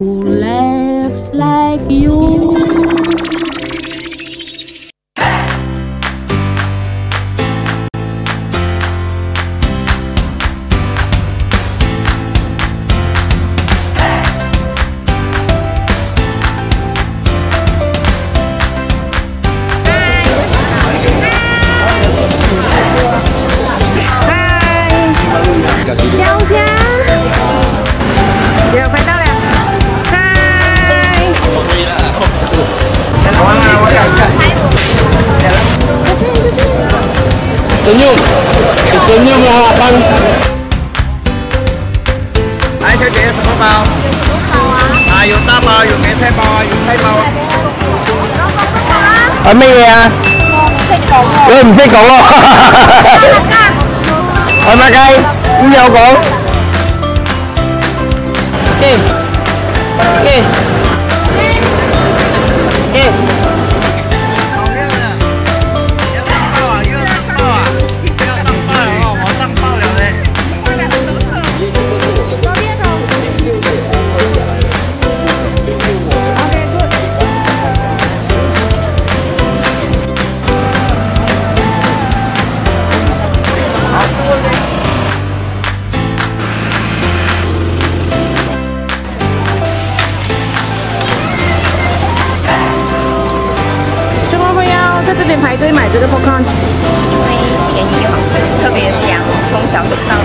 who laughs like you. Senyum. Tự nhiên là Hòa Tân Ai chơi kìa, sao vào? À, dùng tao bò, dùng nghe xe bao. dùng xe bò Ở mình nè Ừ, mình thích cổ lộ Ở mà cây, nhiều cổ. Ok Ok 排队买这个 popcorn？因为便宜又好吃，特别香，从小吃到。